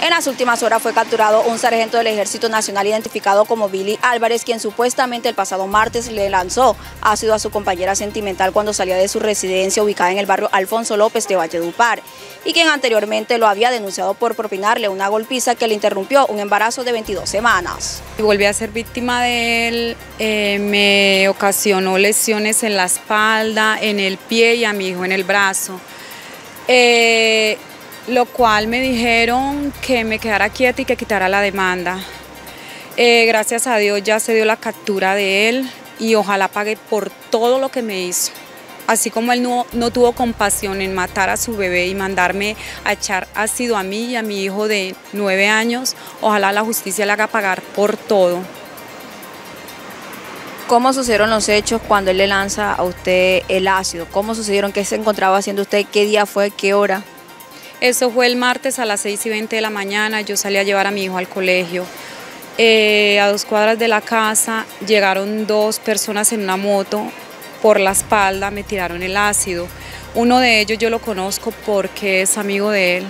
En las últimas horas fue capturado un sargento del Ejército Nacional identificado como Billy Álvarez, quien supuestamente el pasado martes le lanzó ácido a su compañera sentimental cuando salía de su residencia ubicada en el barrio Alfonso López de Valledupar, y quien anteriormente lo había denunciado por propinarle una golpiza que le interrumpió un embarazo de 22 semanas. Volví a ser víctima de él, eh, me ocasionó lesiones en la espalda, en el pie y a mi hijo en el brazo. Eh, lo cual me dijeron que me quedara quieta y que quitara la demanda. Eh, gracias a Dios ya se dio la captura de él y ojalá pague por todo lo que me hizo. Así como él no, no tuvo compasión en matar a su bebé y mandarme a echar ácido a mí y a mi hijo de nueve años, ojalá la justicia le haga pagar por todo. ¿Cómo sucedieron los hechos cuando él le lanza a usted el ácido? ¿Cómo sucedieron? ¿Qué se encontraba haciendo usted? ¿Qué día fue? ¿Qué hora? Eso fue el martes a las 6 y 20 de la mañana, yo salí a llevar a mi hijo al colegio. Eh, a dos cuadras de la casa llegaron dos personas en una moto por la espalda, me tiraron el ácido. Uno de ellos yo lo conozco porque es amigo de él.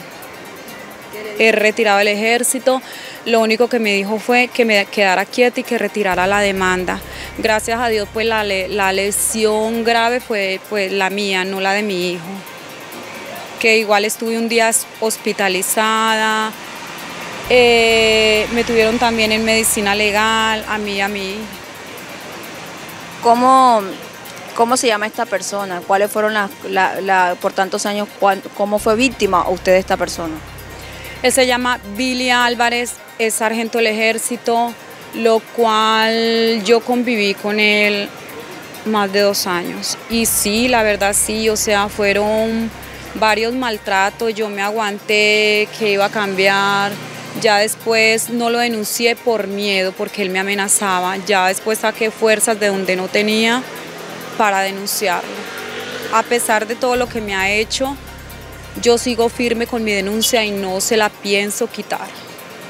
He retirado el ejército, lo único que me dijo fue que me quedara quieta y que retirara la demanda. Gracias a Dios pues la, la lesión grave fue pues, la mía, no la de mi hijo que igual estuve un día hospitalizada. Eh, me tuvieron también en medicina legal, a mí, a mí. ¿Cómo, cómo se llama esta persona? ¿Cuáles fueron las, por tantos años, cómo fue víctima usted de esta persona? Él se llama Billy Álvarez, es sargento del ejército, lo cual yo conviví con él más de dos años. Y sí, la verdad sí, o sea, fueron varios maltratos, yo me aguanté que iba a cambiar, ya después no lo denuncié por miedo, porque él me amenazaba, ya después saqué fuerzas de donde no tenía para denunciarlo. A pesar de todo lo que me ha hecho, yo sigo firme con mi denuncia y no se la pienso quitar.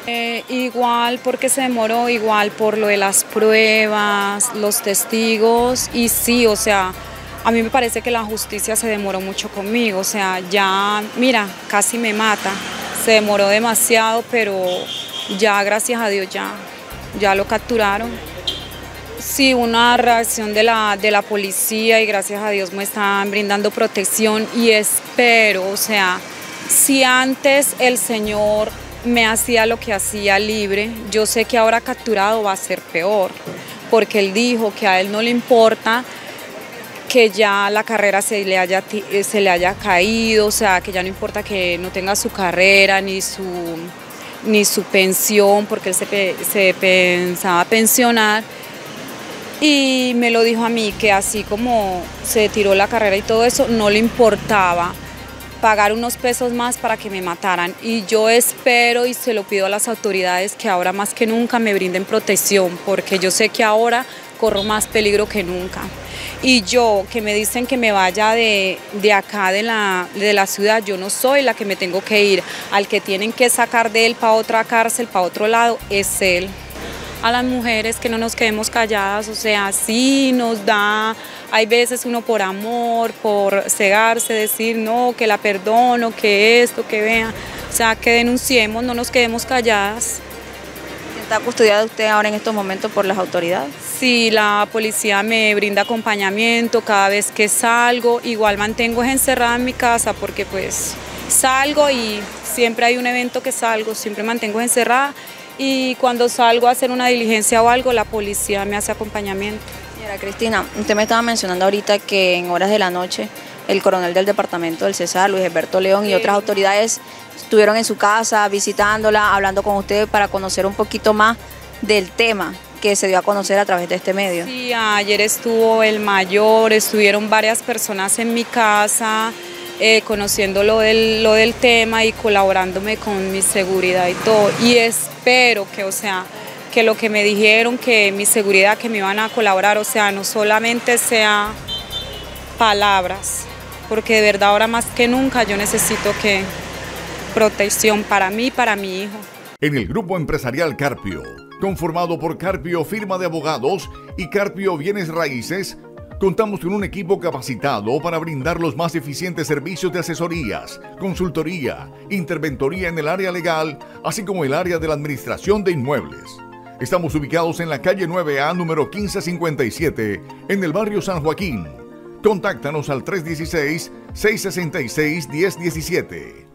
Eh, igual porque se demoró, igual por lo de las pruebas, los testigos y sí, o sea, a mí me parece que la justicia se demoró mucho conmigo, o sea, ya, mira, casi me mata, se demoró demasiado, pero ya, gracias a Dios, ya, ya lo capturaron. Sí, una reacción de la, de la policía y gracias a Dios me están brindando protección y espero, o sea, si antes el Señor me hacía lo que hacía libre, yo sé que ahora capturado va a ser peor, porque Él dijo que a Él no le importa que ya la carrera se le, haya, eh, se le haya caído, o sea, que ya no importa que no tenga su carrera ni su, ni su pensión, porque él se, se pensaba pensionar. Y me lo dijo a mí, que así como se tiró la carrera y todo eso, no le importaba pagar unos pesos más para que me mataran. Y yo espero y se lo pido a las autoridades que ahora más que nunca me brinden protección, porque yo sé que ahora corro más peligro que nunca. Y yo, que me dicen que me vaya de, acá, de la, de la ciudad, yo no soy la que me tengo que ir. Al que tienen que sacar de él para otra cárcel, para otro lado, es él. A las mujeres que no nos quedemos calladas, o sea, sí nos da, hay veces uno por amor, por cegarse, decir no, que la perdono, que esto, que vea, o sea, que denunciemos, no nos quedemos calladas. ¿Está custodiada usted ahora en estos momentos por las autoridades? Sí, la policía me brinda acompañamiento cada vez que salgo. Igual mantengo encerrada en mi casa porque pues salgo y siempre hay un evento que salgo, siempre mantengo encerrada y cuando salgo a hacer una diligencia o algo, la policía me hace acompañamiento. Señora Cristina, usted me estaba mencionando ahorita que en horas de la noche el coronel del departamento del Cesar, Luis Alberto León, y otras autoridades estuvieron en su casa visitándola, hablando con usted para conocer un poquito más del tema que se dio a conocer a través de este medio. Sí, ayer estuvo el mayor, estuvieron varias personas en mi casa eh, conociendo lo del, lo del tema y colaborándome con mi seguridad y todo. Y espero que, o sea, que lo que me dijeron, que mi seguridad, que me iban a colaborar, o sea, no solamente sea palabras, porque de verdad ahora más que nunca yo necesito que protección para mí para mi hijo. En el grupo empresarial Carpio, conformado por Carpio Firma de Abogados y Carpio Bienes Raíces, Contamos con un equipo capacitado para brindar los más eficientes servicios de asesorías, consultoría, interventoría en el área legal, así como el área de la administración de inmuebles. Estamos ubicados en la calle 9A número 1557, en el barrio San Joaquín. Contáctanos al 316-666-1017.